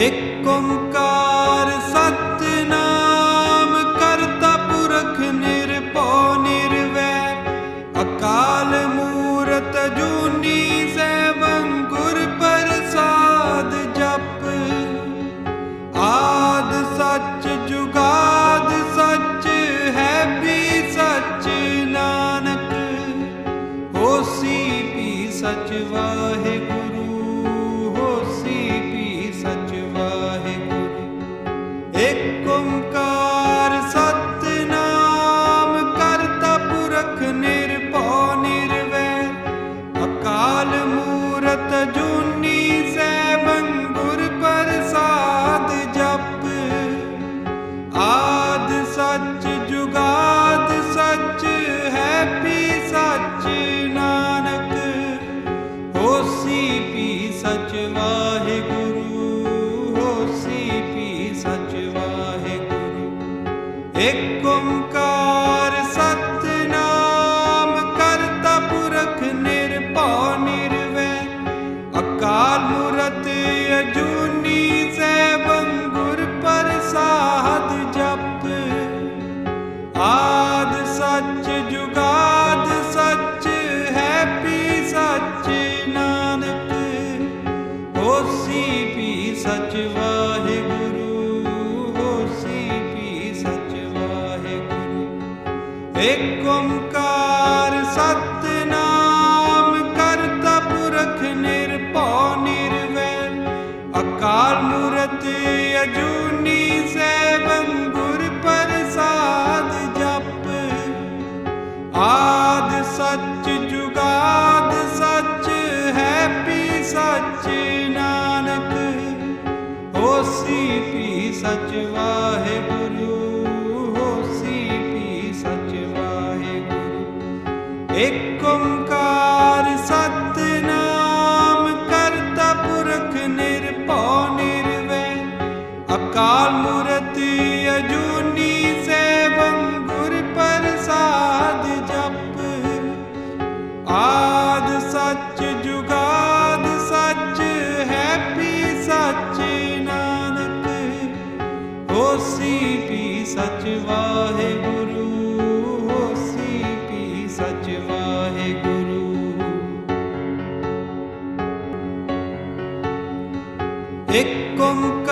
ङ्कार ਗੁਰਮਤ ਅਜੂਨੀ ਸੈਭੰ ਗੁਰ ਪ੍ਰਸਾਦ ਜਪ। ਆਦ ਸੱਚ ਜੁਗਾਦ ਸੱਚ ਹੈ ਪੀ ਸੱਚ ਨਾਨਕ। ਹੋਸੀ ਪੀ ਸੱਚ e con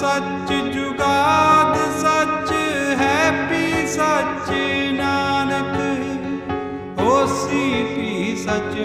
ਸੱਚ ਜੁਗਾਦ ਸੱਚ ਹੈ ਸੱਚ ਨਾਨਕ। ਹੋਸੀ ਸੱਚ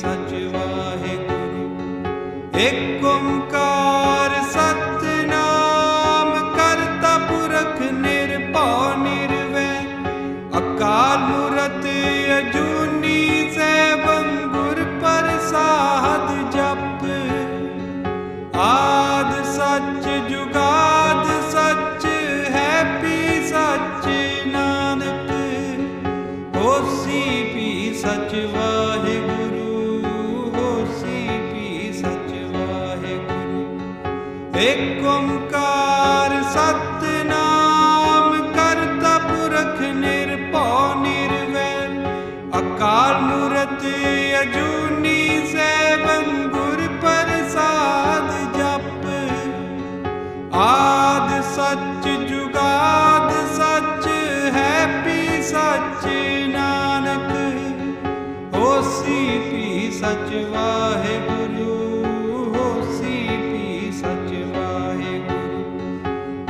ਸਚ ਵਾਹਿਗੁਰੂ। ਏਕ ਓੰਕਾਰ ਸਾਚੇ ਨਾਨਕ ਹੋਸੀ ਪੀ ਸਚ ਵਾਹਿਗੁਰੂ ਹੋਸੀ ਪੀ ਸਚ ਵਾਹਿਗੁਰੂ।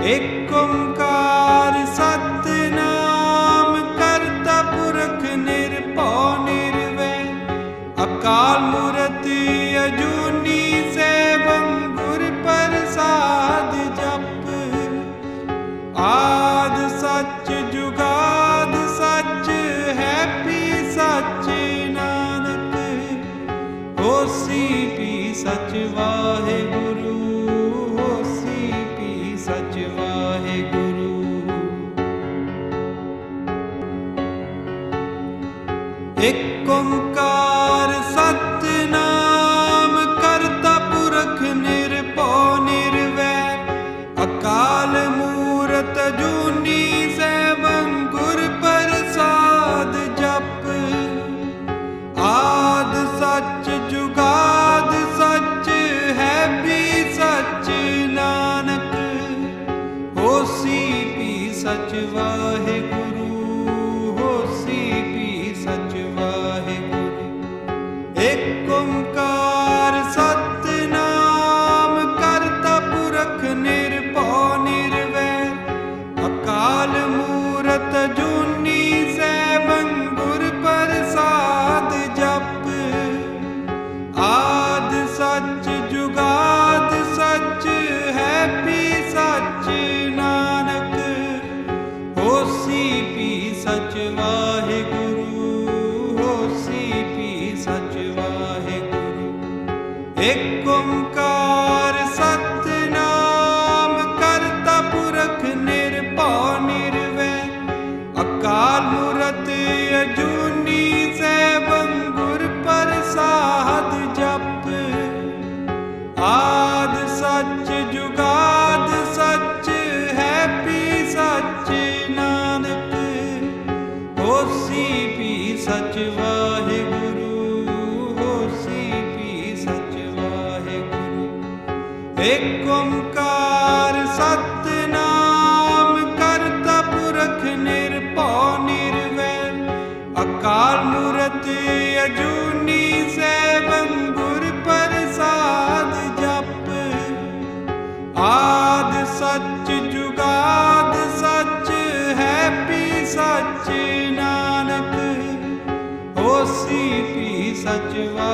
ਇੱਕ ਓੰਕਾਰ ਸਤਨਾਮ ਕਰਤਾ ਪੁਰਖ ਨਿਰਭਉ ਨਿਰਵੈ। ਅਕਾਲ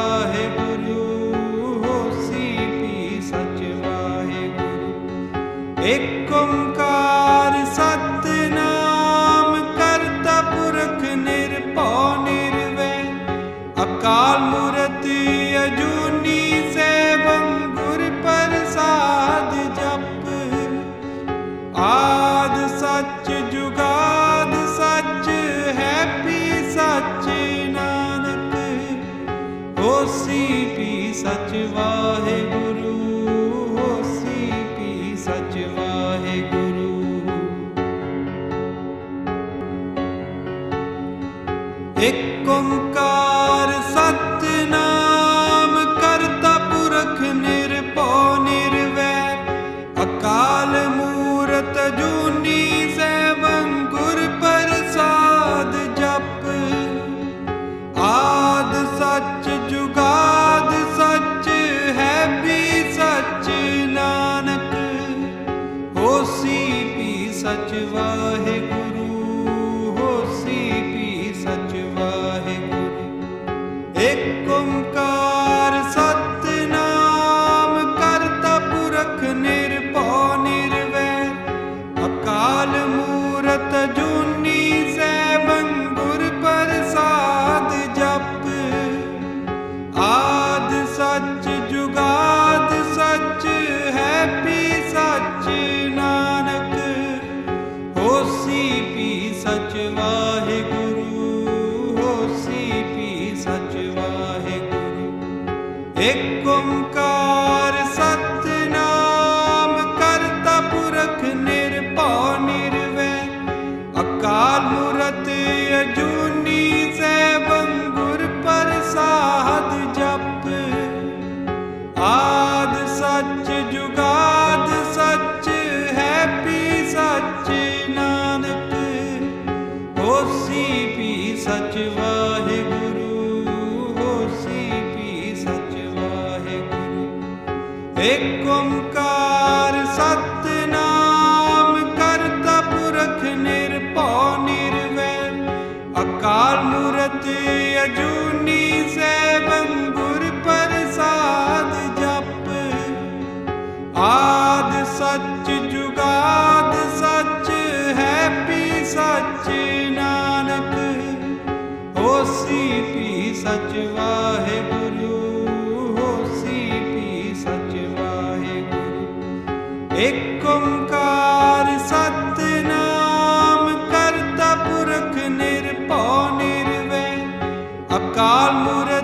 ਵਾਹਿਗੁਰੂ ਹੋਸੀ ਪੀ ਸਚ ਵਾਹਿਗੁਰੂ। ਇੱਕ ਓੰਕਾਰ ਸਤਨਾਮ ਕਰਤਾ ਪੁਰਖ ਨਿਰਭਉ ਨਿਰਵੈ। ਅਕਾਲ कार सत्मकर्त प निर्प अकाल अकल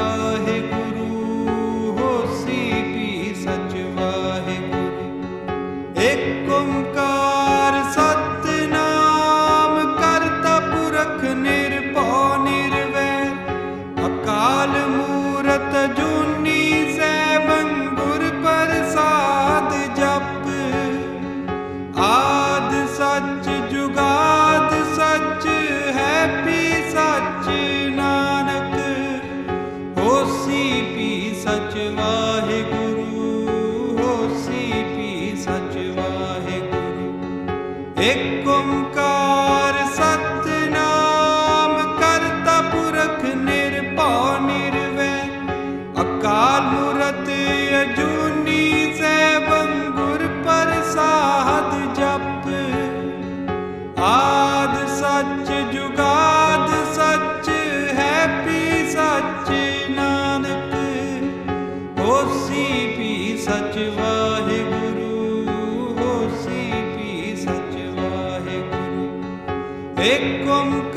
ਵਾਹਿਗੁਰੂ Come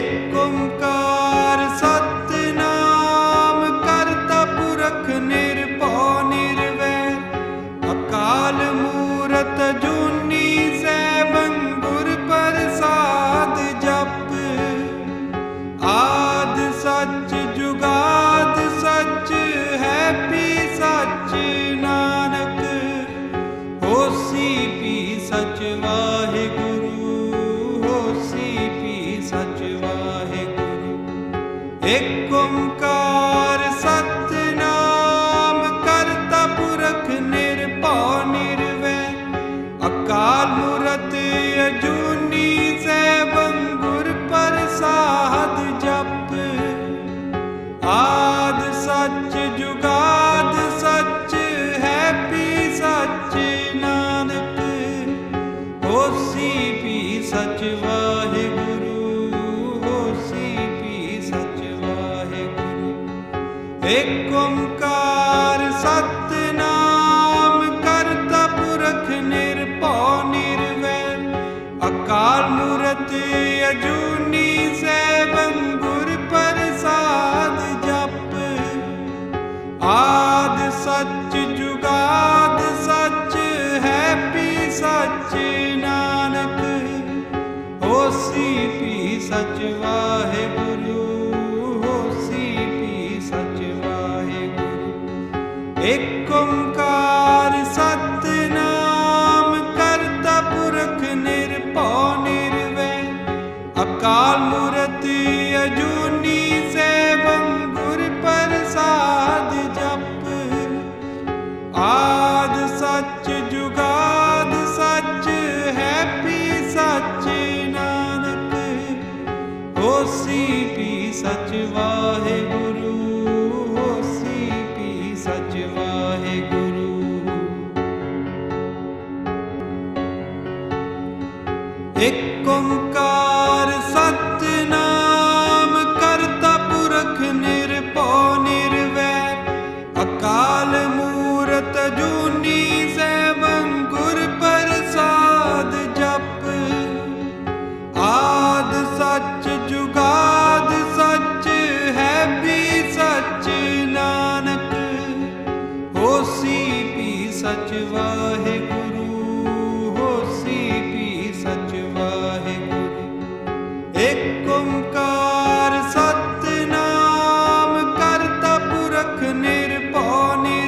me ਹੋਸੀ ਸਚ ਵਾਹਿਗੁਰੂ ਹੋਸੀ ਪੀ ਸਚ ਵਾਹਿਗੁਰੂ। ਏਕ ਓੰਕਾਰ satyavah to all. nirbani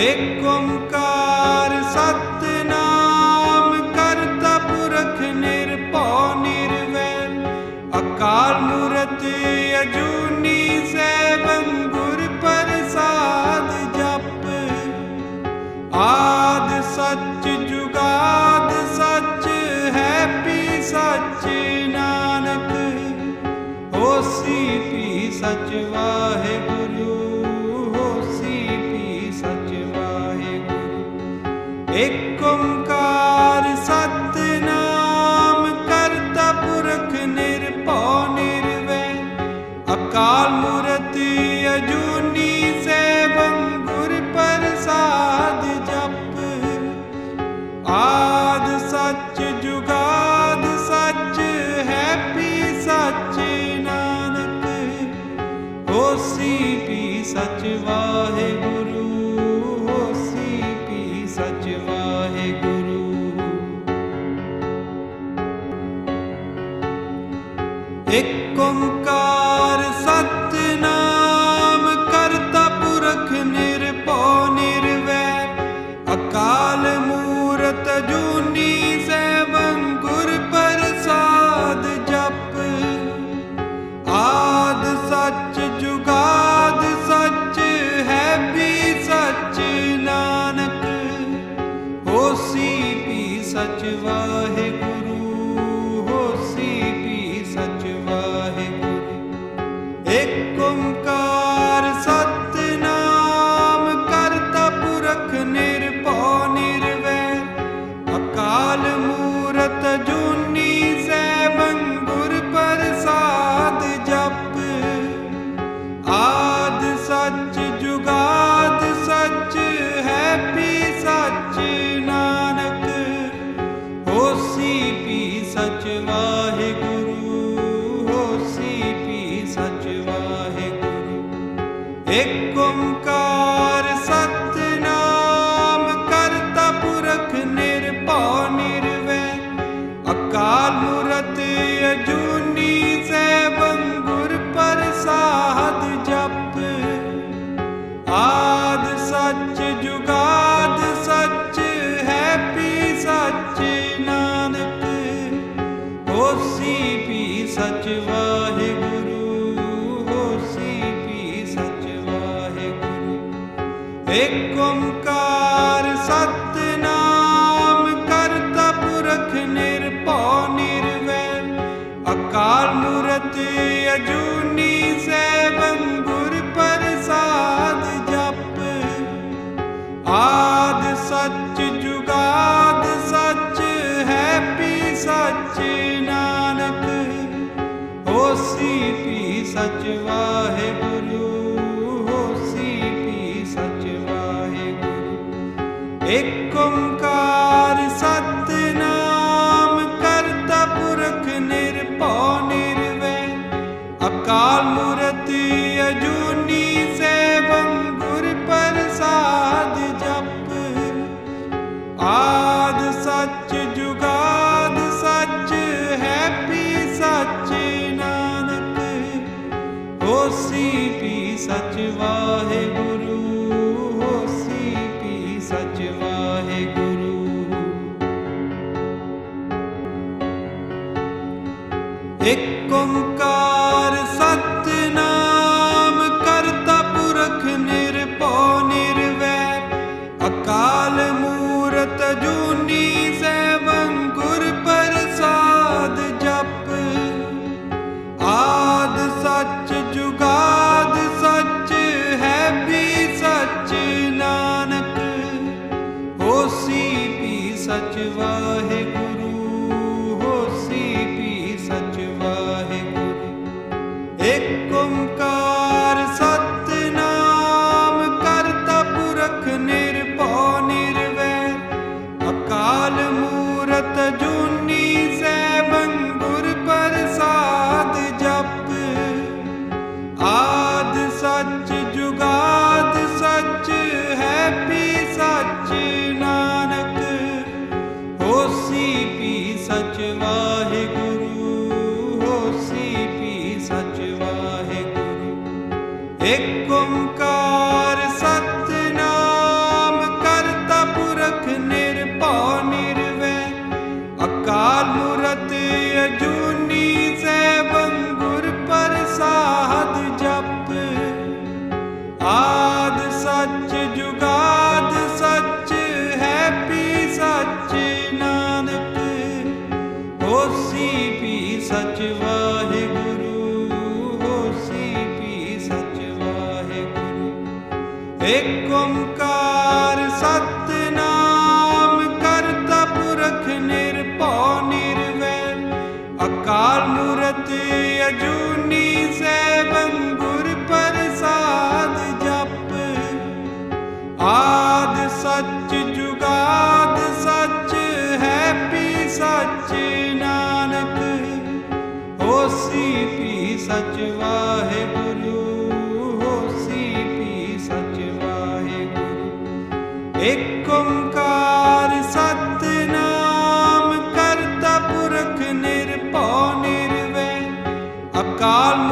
ਏਕ ਓੰਕਾਰ ਸਤਨਾਮ ਕਰਤਾ ਪੁਰਖ ਨਿਰਭਉ ਨਿਰਵੈਰ ਅਕਾਲ ਮੂਰਤ ਅਜੂਨੀ ਸੈਭੰ ਗੁਰ ਪ੍ਰਸਾਦ ਜਪ ਆ ਹੋਸੀ ਪੀ ਸਚ ਗੁਰੂ see. ਅਕਾਲ ਮੂਰਤੀ ਅਜੂਨੀ ਸੇਵੰ ਗੁਰ ਪ੍ਰਸਾਦ ਜਪ ਆਦ ਸੱਚ ਜੁਗਾਦ ਸੱਚ ਹੈ ਪੀ ਸੱਚ ਨਾਨਕ, ਹੋਸੀ ਪੀ ਸੱਚ ਵਾਹਿਗੁਰੂ, ਹੋਸੀ ਪੀ ਸੱਚ ਵਾਹਿਗੁਰੂ। ਇੱਕ ਓੰਕਾਰ கால்